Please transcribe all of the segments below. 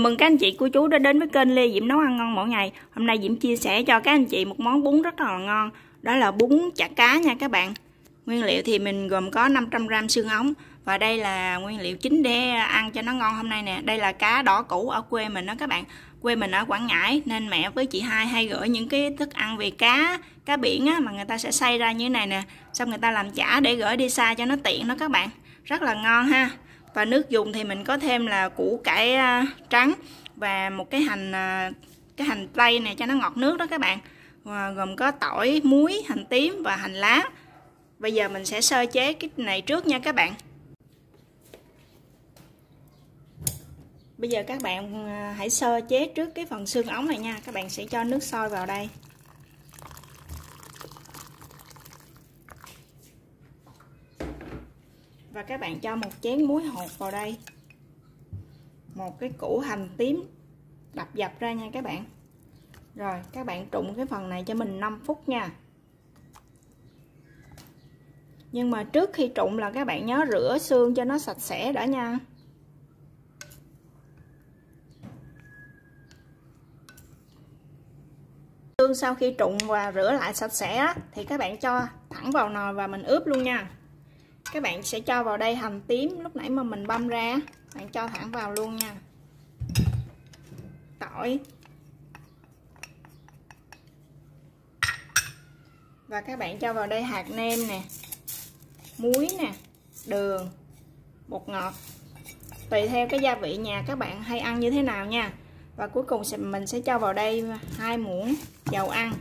chào mừng các anh chị cô chú đã đến với kênh Lê Diễm nấu ăn ngon mỗi ngày. Hôm nay Diễm chia sẻ cho các anh chị một món bún rất là ngon. Đó là bún chả cá nha các bạn. Nguyên liệu thì mình gồm có 500g xương ống và đây là nguyên liệu chính để ăn cho nó ngon hôm nay nè. Đây là cá đỏ củ ở quê mình đó các bạn. Quê mình ở Quảng Ngãi nên mẹ với chị hai hay gửi những cái thức ăn về cá, cá biển á mà người ta sẽ xay ra như thế này nè. Xong người ta làm chả để gửi đi xa cho nó tiện đó các bạn. Rất là ngon ha và nước dùng thì mình có thêm là củ cải à, trắng và một cái hành à, cái hành tây này cho nó ngọt nước đó các bạn. Và gồm có tỏi, muối, hành tím và hành lá. Bây giờ mình sẽ sơ chế cái này trước nha các bạn. Bây giờ các bạn à, hãy sơ chế trước cái phần xương ống này nha. Các bạn sẽ cho nước sôi vào đây. Và các bạn cho một chén muối hột vào đây. Một cái củ hành tím đập dập ra nha các bạn. Rồi, các bạn trụng cái phần này cho mình 5 phút nha. Nhưng mà trước khi trụng là các bạn nhớ rửa xương cho nó sạch sẽ đã nha. Xương sau khi trụng và rửa lại sạch sẽ thì các bạn cho thẳng vào nồi và mình ướp luôn nha các bạn sẽ cho vào đây hành tím lúc nãy mà mình băm ra. Bạn cho thẳng vào luôn nha. Tỏi. Và các bạn cho vào đây hạt nêm nè, muối nè, đường, bột ngọt. Tùy theo cái gia vị nhà các bạn hay ăn như thế nào nha. Và cuối cùng mình sẽ cho vào đây hai muỗng dầu ăn.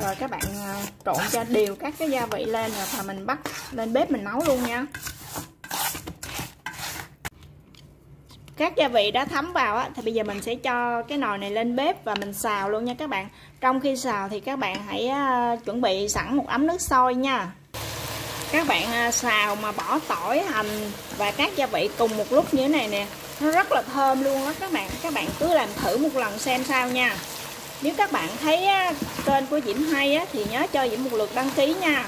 Rồi các bạn à, trộn cho đều các cái gia vị lên rồi và mình bắt lên bếp mình nấu luôn nha. Các gia vị đã thấm vào á, thì bây giờ mình sẽ cho cái nồi này lên bếp và mình xào luôn nha các bạn. Trong khi xào thì các bạn hãy à, chuẩn bị sẵn một ấm nước sôi nha. Các bạn à, xào mà bỏ tỏi hành và các gia vị cùng một lúc như thế này nè nó rất là thơm luôn á các bạn. Các bạn cứ làm thử một lần xem sao nha nếu các bạn thấy kênh của Diễm hay thì nhớ cho Diễm một lượt đăng ký nha.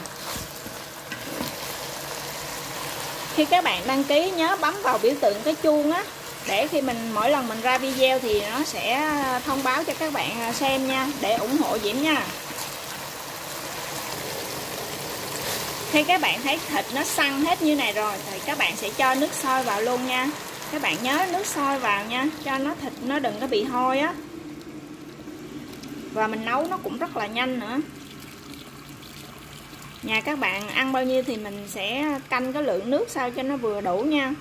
Khi các bạn đăng ký, nhớ bấm vào biểu tượng cái chuông, á, để khi mình, mỗi lần mình ra video thì nó sẽ thông báo cho các bạn à, xem nha, để ủng hộ Diễm nha. Khi các bạn thấy thịt nó săn hết như này rồi thì các bạn sẽ cho nước sôi vào luôn nha. Các bạn nhớ nước sôi vào nha, cho nó thịt nó đừng có bị hôi á và mình nấu nó cũng rất là nhanh nữa. Nhà các bạn ăn bao nhiêu thì mình sẽ canh cái lượng nước sao cho nó vừa đủ nha.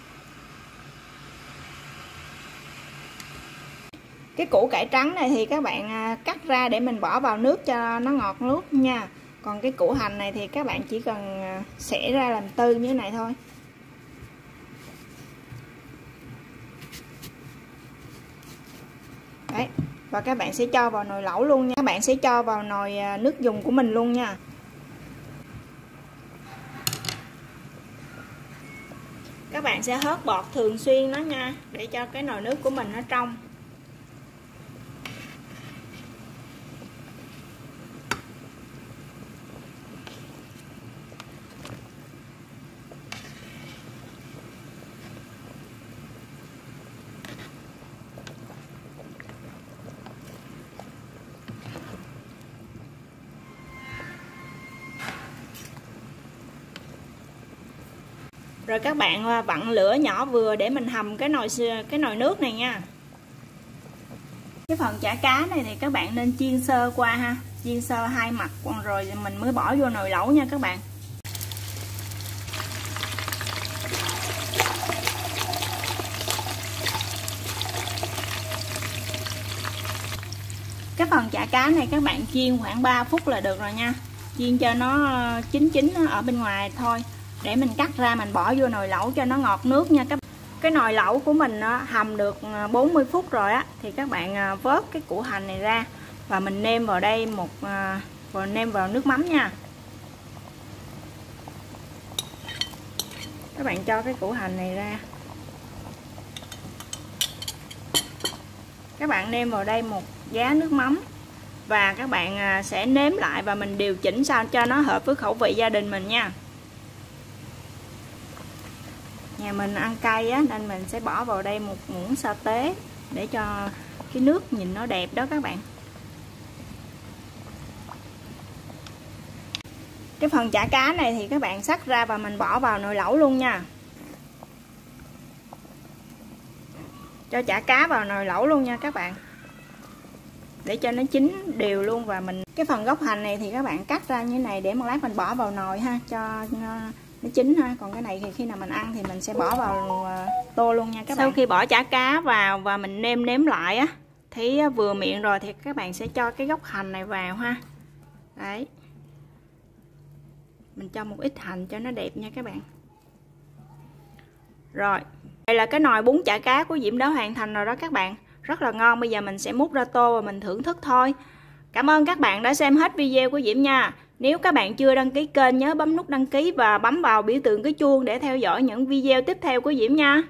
Cái củ cải trắng này thì các bạn à, cắt ra để mình bỏ vào nước cho nó ngọt nước nha. Còn cái củ hành này thì các bạn chỉ cần à, xẻ ra làm tư như thế này thôi. Đấy và các bạn sẽ cho vào nồi lẩu luôn nha. Các bạn sẽ cho vào nồi à, nước dùng của mình luôn nha. Các bạn sẽ hớt bọt thường xuyên nó nha, để cho cái nồi nước của mình nó trong. Rồi các bạn à, vặn lửa nhỏ vừa để mình hầm cái nồi cái nồi nước này nha. Cái phần chả cá này thì các bạn nên chiên sơ qua ha. Chiên sơ hai mặt, còn rồi mình mới bỏ vô nồi lẩu nha các bạn. Cái phần chả cá này các bạn chiên khoảng 3 phút là được rồi nha. Chiên cho nó ờ, chín chín ở bên ngoài thôi để mình cắt ra mình bỏ vô nồi lẩu cho nó ngọt nước nha. Các cái nồi lẩu của mình hầm được à, 40 phút rồi á, thì các bạn à, vớt cái củ hành này ra và mình nêm vào đây một à, và nêm vào nước mắm nha. Các bạn cho cái củ hành này ra. Các bạn nêm vào đây một giá nước mắm và các bạn sẽ nếm lại và mình điều chỉnh sao cho nó hợp với khẩu vị gia đình mình nha nhà mình ăn cay á, nên mình sẽ bỏ vào đây một muỗng sa tế để cho cái nước nhìn nó đẹp đó các bạn. Cái phần chả cá này thì các bạn sắc ra và mình bỏ vào nồi lẩu luôn nha. Cho chả cá vào nồi lẩu luôn nha các bạn. Để cho nó chín đều luôn và mình, cái phần gốc hành này thì các bạn cắt ra như này để một lát mình bỏ vào nồi ha, cho nó chín ha còn cái này thì khi nào mình ăn thì mình sẽ bỏ vào ờ, tô luôn nha các bạn. sau khi bỏ chả cá vào và mình nêm nếm lại á thấy vừa miệng rồi thì các bạn sẽ cho cái gốc hành này vào ha. Đấy. Mình cho một ít hành cho nó đẹp nha các bạn. Rồi đây là cái nồi bún chả cá của Diễm đã hoàn thành rồi đó các bạn. Rất là ngon bây giờ mình sẽ múc ra tô và mình thưởng thức thôi. Cảm ơn các bạn đã xem hết video của Diễm nha nếu các bạn chưa đăng ký kênh, nhớ bấm nút đăng ký và bấm vào biểu tượng cái chuông để theo dõi những video tiếp theo của Diễm nha.